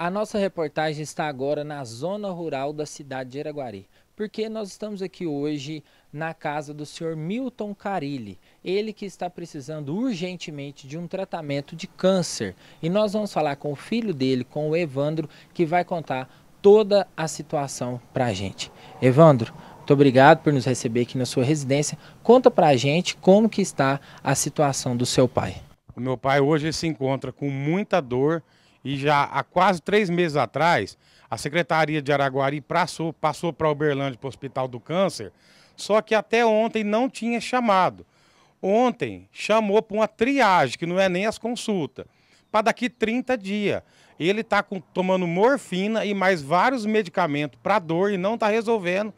A nossa reportagem está agora na zona rural da cidade de Araguari, porque nós estamos aqui hoje na casa do senhor Milton Carilli, ele que está precisando urgentemente de um tratamento de câncer. E nós vamos falar com o filho dele, com o Evandro, que vai contar toda a situação para a gente. Evandro, muito obrigado por nos receber aqui na sua residência. Conta para a gente como que está a situação do seu pai. O meu pai hoje se encontra com muita dor e já há quase três meses atrás, a Secretaria de Araguari passou, passou para Uberlândia, para o Hospital do Câncer, só que até ontem não tinha chamado. Ontem chamou para uma triagem, que não é nem as consultas, para daqui 30 dias. Ele está tomando morfina e mais vários medicamentos para dor e não está resolvendo.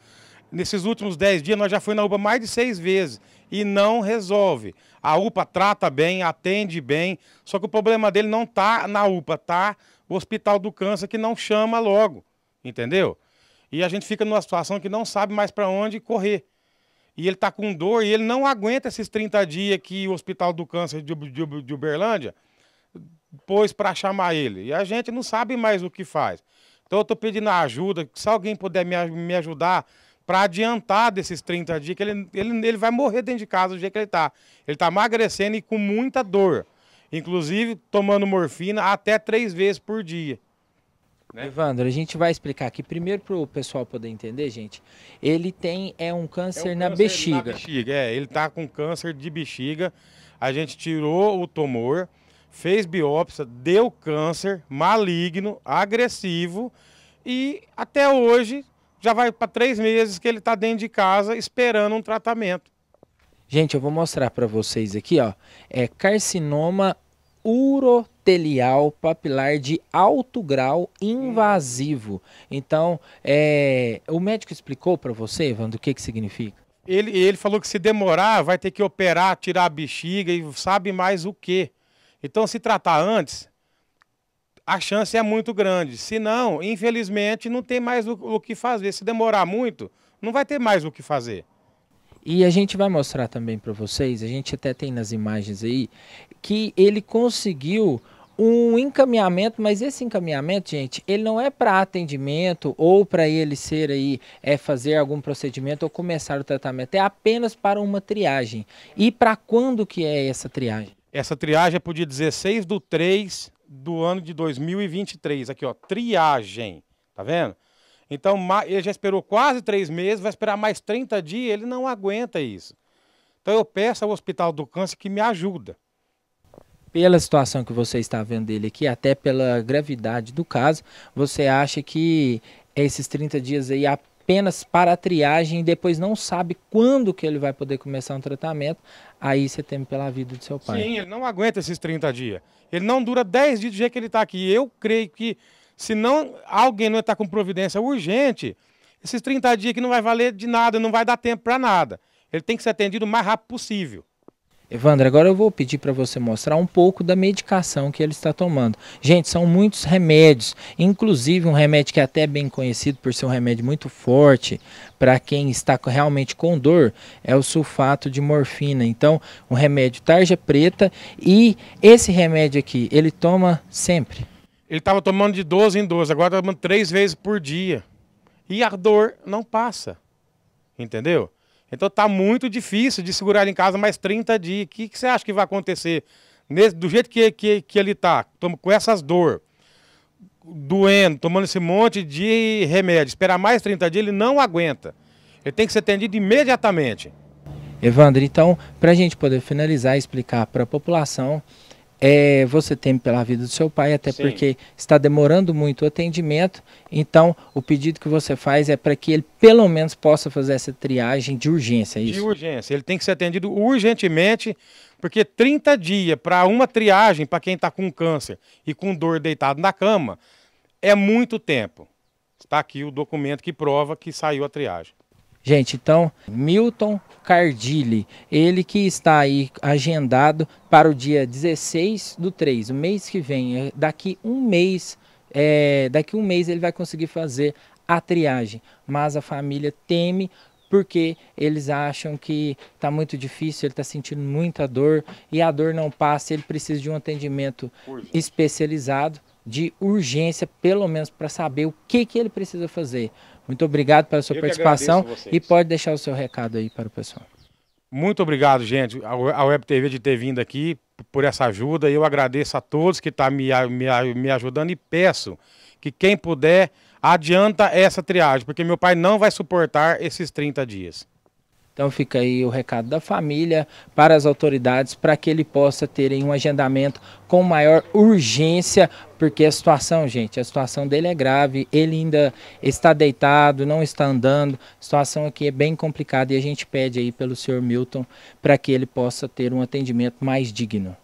Nesses últimos 10 dias, nós já fomos na UPA mais de seis vezes e não resolve. A UPA trata bem, atende bem, só que o problema dele não está na UPA, está o Hospital do Câncer que não chama logo, entendeu? E a gente fica numa situação que não sabe mais para onde correr. E ele está com dor e ele não aguenta esses 30 dias que o Hospital do Câncer de, de, de Uberlândia pôs para chamar ele. E a gente não sabe mais o que faz. Então eu estou pedindo ajuda, se alguém puder me, me ajudar para adiantar desses 30 dias, que ele, ele, ele vai morrer dentro de casa do jeito que ele está. Ele está emagrecendo e com muita dor. Inclusive tomando morfina até três vezes por dia. Né? Evandro, a gente vai explicar aqui primeiro para o pessoal poder entender, gente. Ele tem é um câncer, é um na, câncer bexiga. na bexiga. É, ele está com câncer de bexiga. A gente tirou o tumor, fez biópsia, deu câncer maligno, agressivo e até hoje já vai para três meses que ele está dentro de casa esperando um tratamento. Gente, eu vou mostrar para vocês aqui, ó. É carcinoma urotelial papilar de alto grau invasivo. Então, é, o médico explicou para você, Evandro, o que, que significa? Ele, ele falou que se demorar, vai ter que operar, tirar a bexiga e sabe mais o que. Então, se tratar antes, a chance é muito grande. Se não, infelizmente, não tem mais o, o que fazer. Se demorar muito, não vai ter mais o que fazer. E a gente vai mostrar também para vocês, a gente até tem nas imagens aí, que ele conseguiu um encaminhamento, mas esse encaminhamento, gente, ele não é para atendimento ou para ele ser aí, é fazer algum procedimento ou começar o tratamento, é apenas para uma triagem. E para quando que é essa triagem? Essa triagem é para o dia 16 do 3 do ano de 2023. Aqui, ó, triagem. Tá vendo? Então, ele já esperou quase três meses, vai esperar mais 30 dias, ele não aguenta isso. Então, eu peço ao Hospital do Câncer que me ajuda. Pela situação que você está vendo dele aqui, até pela gravidade do caso, você acha que esses 30 dias aí apenas para a triagem e depois não sabe quando que ele vai poder começar um tratamento, aí você teme pela vida do seu pai. Sim, ele não aguenta esses 30 dias. Ele não dura 10 dias do jeito que ele está aqui. Eu creio que se não alguém não está com providência urgente, esses 30 dias aqui não vai valer de nada, não vai dar tempo para nada. Ele tem que ser atendido o mais rápido possível. Evandro, agora eu vou pedir para você mostrar um pouco da medicação que ele está tomando. Gente, são muitos remédios, inclusive um remédio que é até bem conhecido por ser um remédio muito forte para quem está realmente com dor, é o sulfato de morfina. Então, um remédio tarja preta e esse remédio aqui, ele toma sempre? Ele estava tomando de 12 em 12, agora está tomando três vezes por dia. E a dor não passa, entendeu? Então tá muito difícil de segurar ele em casa mais 30 dias. O que, que você acha que vai acontecer? Nesse, do jeito que, que, que ele tá, com essas dor, doendo, tomando esse monte de remédio, esperar mais 30 dias, ele não aguenta. Ele tem que ser atendido imediatamente. Evandro, então, para a gente poder finalizar e explicar para a população é, você teme pela vida do seu pai, até Sim. porque está demorando muito o atendimento. Então, o pedido que você faz é para que ele pelo menos possa fazer essa triagem de urgência, é? De urgência. Ele tem que ser atendido urgentemente, porque 30 dias para uma triagem para quem está com câncer e com dor deitado na cama é muito tempo. Está aqui o documento que prova que saiu a triagem. Gente, então, Milton Cardilli, ele que está aí agendado para o dia 16 do 3, o mês que vem, é daqui um mês, é, daqui um mês ele vai conseguir fazer a triagem, mas a família teme porque eles acham que está muito difícil, ele está sentindo muita dor e a dor não passa, ele precisa de um atendimento especializado de urgência, pelo menos para saber o que, que ele precisa fazer. Muito obrigado pela sua Eu participação e pode deixar o seu recado aí para o pessoal. Muito obrigado, gente, a We- a Web TV de ter vindo aqui por essa ajuda. Eu agradeço a todos que estão me, a- me, a- me ajudando e peço que quem puder adianta essa triagem, porque meu pai não vai suportar esses 30 dias. Então fica aí o recado da família para as autoridades para que ele possa ter um agendamento com maior urgência, porque a situação, gente, a situação dele é grave, ele ainda está deitado, não está andando, a situação aqui é bem complicada e a gente pede aí pelo senhor Milton para que ele possa ter um atendimento mais digno.